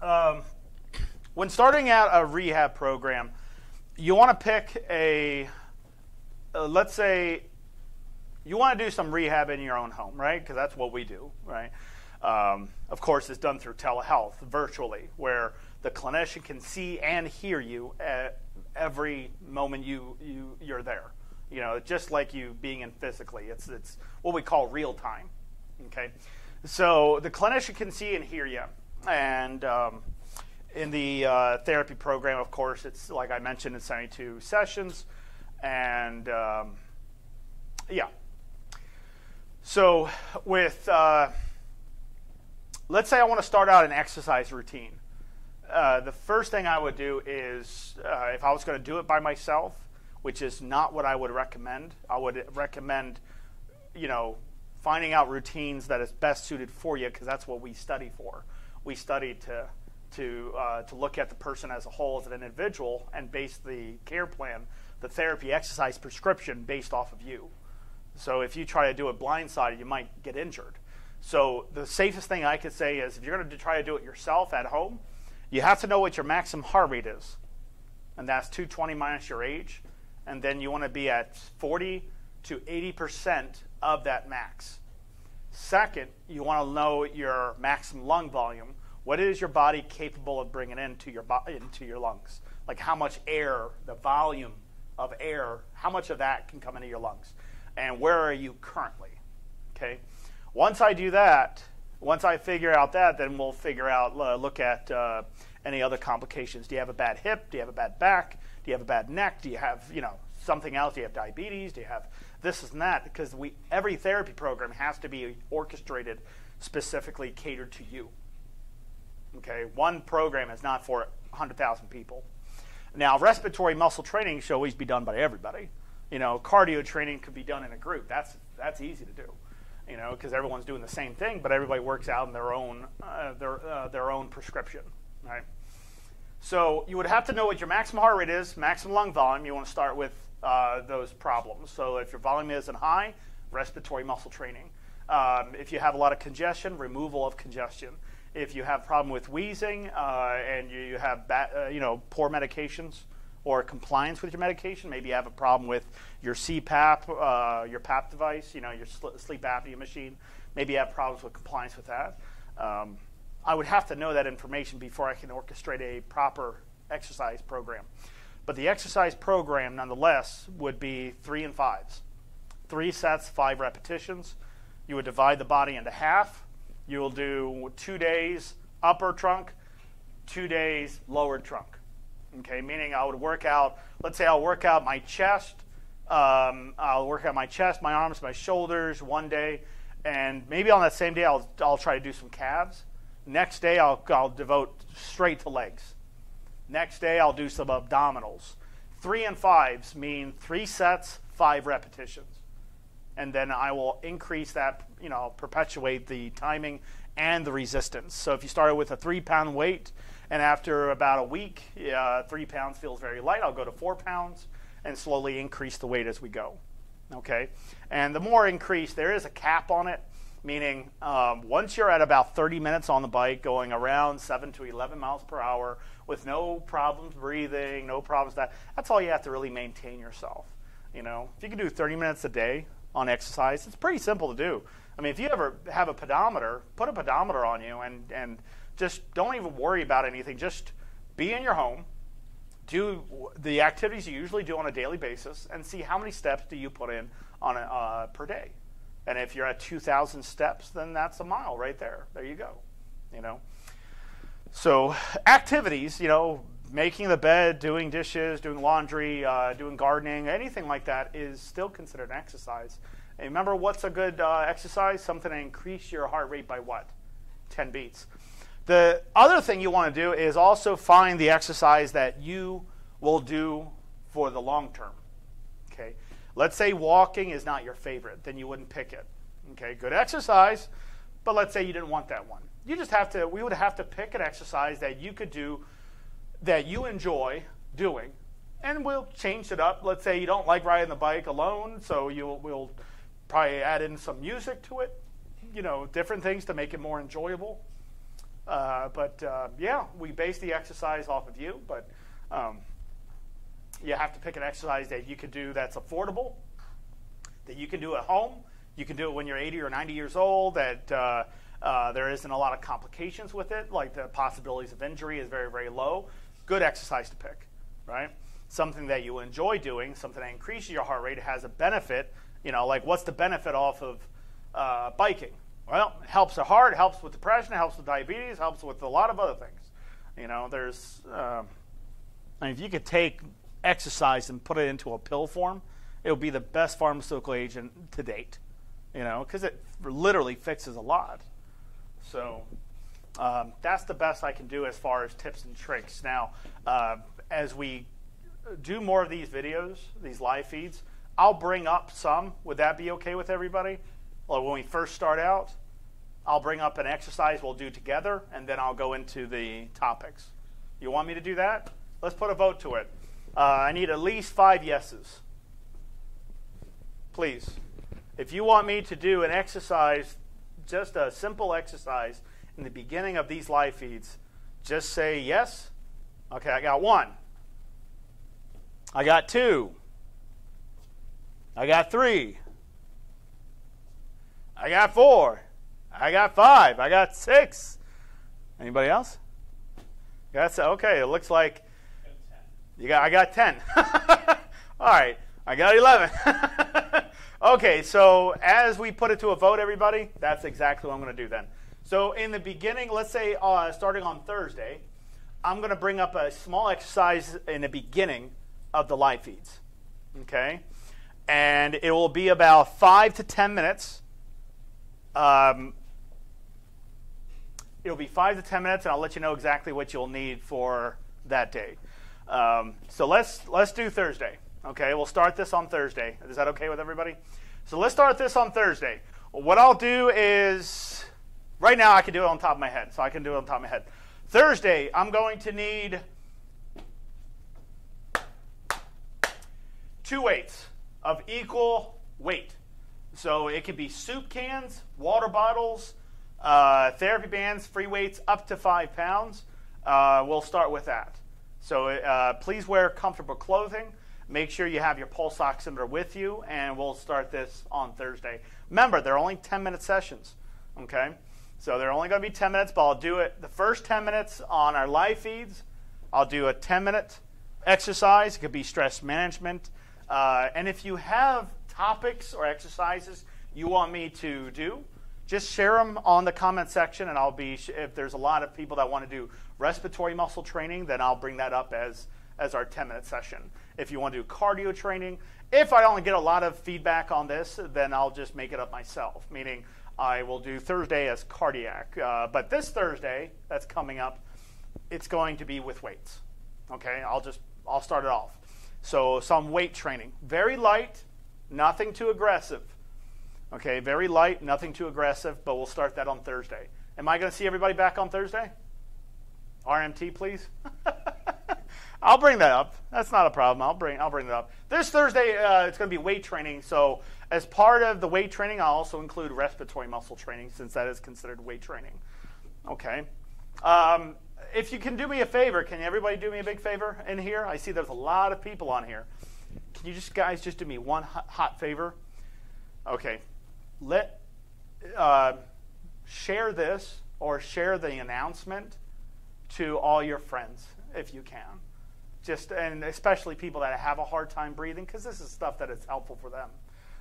Um, when starting out a rehab program, you want to pick a, uh, let's say, you want to do some rehab in your own home, right? Because that's what we do, right? Um, of course, it's done through telehealth, virtually, where the clinician can see and hear you at every moment you, you you're there. You know, just like you being in physically. It's it's what we call real time. Okay, so the clinician can see and hear you, and um, in the uh, therapy program, of course, it's like I mentioned, it's 72 sessions, and um, yeah. So with uh, let's say I want to start out an exercise routine. Uh, the first thing I would do is, uh, if I was going to do it by myself, which is not what I would recommend, I would recommend, you know, finding out routines that is best suited for you because that's what we study for. We study to to, uh, to look at the person as a whole, as an individual, and base the care plan, the therapy exercise prescription based off of you. So if you try to do it blindsided, you might get injured. So the safest thing I could say is if you're going to try to do it yourself at home, you have to know what your maximum heart rate is. And that's 220 minus your age. And then you want to be at 40 to 80% of that max. Second, you want to know your maximum lung volume, what is your body capable of bringing into your into your lungs? Like how much air, the volume of air, how much of that can come into your lungs, and where are you currently? Okay. Once I do that, once I figure out that, then we'll figure out uh, look at uh, any other complications. Do you have a bad hip? Do you have a bad back? Do you have a bad neck? Do you have you know something else? Do you have diabetes? Do you have this and that? Because we every therapy program has to be orchestrated specifically catered to you. Okay, one program is not for 100,000 people. Now, respiratory muscle training should always be done by everybody. You know, cardio training could be done in a group. That's that's easy to do. You know, because everyone's doing the same thing, but everybody works out in their own uh, their uh, their own prescription, right? So you would have to know what your maximum heart rate is, maximum lung volume. You want to start with uh, those problems. So if your volume isn't high, respiratory muscle training. Um, if you have a lot of congestion, removal of congestion if you have problem with wheezing uh, and you, you have uh, you know poor medications or compliance with your medication, maybe you have a problem with your CPAP, uh, your PAP device, you know your sl- sleep apnea machine. Maybe you have problems with compliance with that. Um, I would have to know that information before I can orchestrate a proper exercise program. But the exercise program, nonetheless, would be three and fives. Three sets, five repetitions. You would divide the body into half you will do two days upper trunk, two days lower trunk. Okay, meaning I would work out, let's say I'll work out my chest, um, I'll work out my chest, my arms, my shoulders one day, and maybe on that same day I'll, I'll try to do some calves. Next day I'll, I'll devote straight to legs. Next day I'll do some abdominals. Three and fives mean three sets, five repetitions and then I will increase that, you know, perpetuate the timing and the resistance. So if you started with a three pound weight, and after about a week, uh, three pounds feels very light, I'll go to four pounds and slowly increase the weight as we go. Okay? And the more increase, there is a cap on it, meaning um, once you're at about 30 minutes on the bike, going around 7 to 11 miles per hour with no problems breathing, no problems that, that's all you have to really maintain yourself. You know, if you can do 30 minutes a day, on exercise. It's pretty simple to do. I mean, if you ever have a pedometer, put a pedometer on you and, and just don't even worry about anything. Just be in your home, do the activities you usually do on a daily basis and see how many steps do you put in on a, uh, per day. And if you're at 2,000 steps, then that's a mile right there. There you go. You know. So activities, you know, making the bed, doing dishes, doing laundry, uh, doing gardening, anything like that is still considered an exercise. And remember, what's a good uh, exercise? Something to increase your heart rate by what? 10 beats. The other thing you want to do is also find the exercise that you will do for the long term. Okay. Let's say walking is not your favorite, then you wouldn't pick it. Okay, good exercise, but let's say you didn't want that one. You just have to we would have to pick an exercise that you could do that you enjoy doing and we'll change it up. Let's say you don't like riding the bike alone, so you'll we'll probably add in some music to it, you know, different things to make it more enjoyable. Uh, but uh, yeah, we base the exercise off of you, but um, you have to pick an exercise that you could do that's affordable, that you can do at home. You can do it when you're 80 or 90 years old. That uh, uh, there isn't a lot of complications with it, like the possibilities of injury is very, very low. Good exercise to pick, right? Something that you enjoy doing, something that increases your heart rate, has a benefit. You know, like what's the benefit off of uh, biking? Well, helps the heart, helps with depression, helps with diabetes, helps with a lot of other things. You know, there's, um, I mean, if you could take exercise and put it into a pill form, it would be the best pharmaceutical agent to date. You know, because it literally fixes a lot. So um, that's the best I can do as far as tips and tricks. Now, uh, as we do more of these videos, these live feeds, I'll bring up some. Would that be okay with everybody? Well, when we first start out, I'll bring up an exercise we'll do together, and then I'll go into the topics. You want me to do that? Let's put a vote to it. Uh, I need at least five yeses. Please. If you want me to do an exercise, just a simple exercise in the beginning of these live feeds, just say yes. Okay, I got one. I got two. I got three. I got four. I got five. I got six. Anybody else? That's okay. It looks like you got. I got ten. All right. I got eleven. okay. So as we put it to a vote, everybody, that's exactly what I'm going to do then. So in the beginning, let's say uh, starting on Thursday, I'm going to bring up a small exercise in the beginning of the live feeds. Okay, and it will be about five to ten minutes um, it'll be five to ten minutes, and I'll let you know exactly what you'll need for that day. Um, so let's let's do Thursday. Okay, we'll start this on Thursday. Is that okay with everybody? So let's start this on Thursday. What I'll do is, right now I can do it on top of my head, so I can do it on top of my head. Thursday, I'm going to need two weights of equal weight. So it can be soup cans, water bottles, uh, therapy bands, free weights up to five pounds. Uh, we'll start with that. So uh, please wear comfortable clothing. Make sure you have your pulse oximeter with you, and we'll start this on Thursday. Remember, they're only 10 minute sessions, okay? So they're only going to be 10 minutes, but I'll do it the first 10 minutes on our live feeds. I'll do a 10 minute exercise. It could be stress management. Uh, and if you have topics or exercises you want me to do, just share them on the comment section, and I'll be if there's a lot of people that want to do respiratory muscle training, then I'll bring that up as as our 10 minute session. If you want to do cardio training, if I don't get a lot of feedback on this, then I'll just make it up myself. Meaning, I will do Thursday as cardiac, uh, but this Thursday that's coming up, it's going to be with weights. Okay, I'll just I'll start it off. So some weight training, very light, Nothing too aggressive. Okay, very light, nothing too aggressive, but we'll start that on Thursday. Am I going to see everybody back on Thursday? RMT, please. I'll bring that up. That's not a problem. I'll bring I'll bring that up. This Thursday, uh, it's going to be weight training. So as part of the weight training, I'll also include respiratory muscle training, since that is considered weight training. Okay. Um, if you can do me a favor, can everybody do me a big favor in here? I see there's a lot of people on here. Can you just guys just do me one hot, favor? Okay, let uh, share this or share the announcement to all your friends if you can. just and especially people that have a hard time breathing because this is stuff that is helpful for them.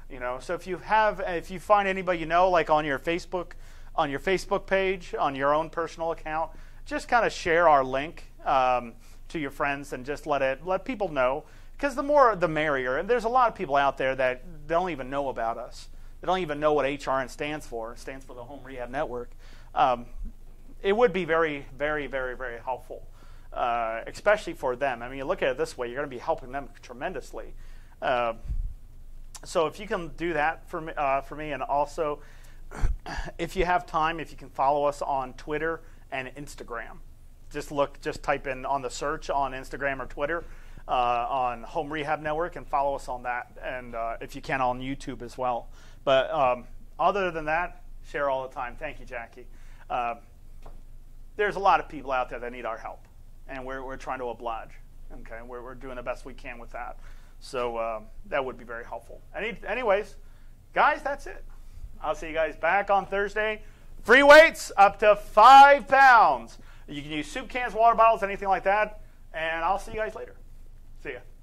You know, so if you have, if you find anybody you know, like on your Facebook, on your Facebook page, on your own personal account, just kind of share our link um, to your friends and just let it let people know because the more the merrier. And there's a lot of people out there that don't even know about us. They don't even know what HRN stands for. It stands for the Home Rehab Network. Um, it would be very, very, very, very helpful, uh, especially for them. I mean, you look at it this way, you're going to be helping them tremendously. Uh, so if you can do that for me, uh, for me, and also if you have time, if you can follow us on Twitter and Instagram, just look, just type in on the search on Instagram or Twitter uh, on Home Rehab Network and follow us on that, and uh, if you can on YouTube as well. But um, other than that, share all the time. Thank you, Jackie. Uh, there's a lot of people out there that need our help, and we're, we're trying to oblige. Okay, we're, we're doing the best we can with that. So um, that would be very helpful. Any, anyways, guys, that's it. I'll see you guys back on Thursday. Free weights up to five pounds. You can use soup cans, water bottles, anything like that. And I'll see you guys later. See ya.